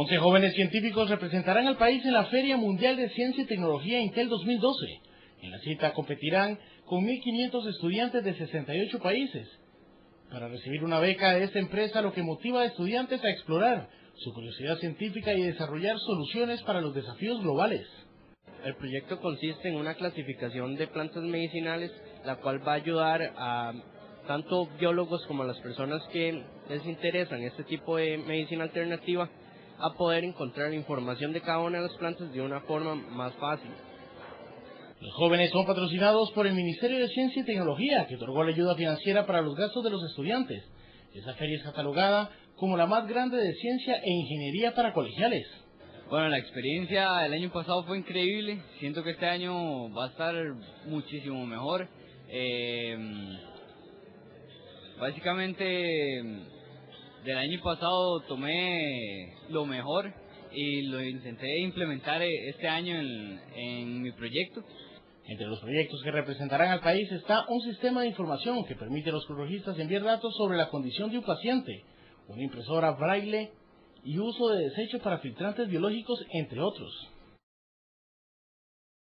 11 jóvenes científicos representarán al país en la Feria Mundial de Ciencia y Tecnología Intel 2012. En la cita competirán con 1.500 estudiantes de 68 países. Para recibir una beca de esta empresa, lo que motiva a estudiantes a explorar su curiosidad científica y desarrollar soluciones para los desafíos globales. El proyecto consiste en una clasificación de plantas medicinales, la cual va a ayudar a tanto biólogos como a las personas que les interesan este tipo de medicina alternativa a poder encontrar información de cada una de las plantas de una forma más fácil. Los jóvenes son patrocinados por el Ministerio de Ciencia y Tecnología, que otorgó la ayuda financiera para los gastos de los estudiantes. Esa feria es catalogada como la más grande de ciencia e ingeniería para colegiales. Bueno, la experiencia del año pasado fue increíble. Siento que este año va a estar muchísimo mejor. Eh, básicamente, del año pasado tomé lo mejor y lo intenté implementar este año en, mi proyecto. Entre los proyectos que representarán al país está un sistema de información que permite a los crurologistas enviar datos sobre la condición de un paciente, una impresora braille y uso de desechos para filtrantes biológicos, entre otros.